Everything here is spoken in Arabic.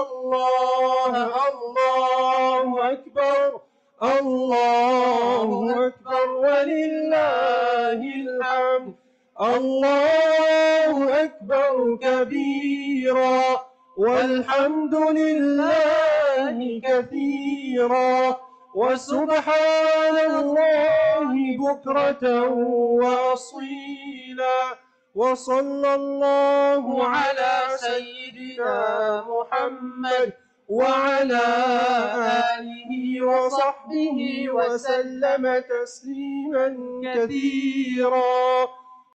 الله الله أكبر الله أكبر ولله الحمد. الله أكبر كبيرا والحمد لله كثيرا. وسبحان الله بكرة وأصيلا. وصلى الله على محمد وعلى آله وصحبه وسلم تسليما كثيرا.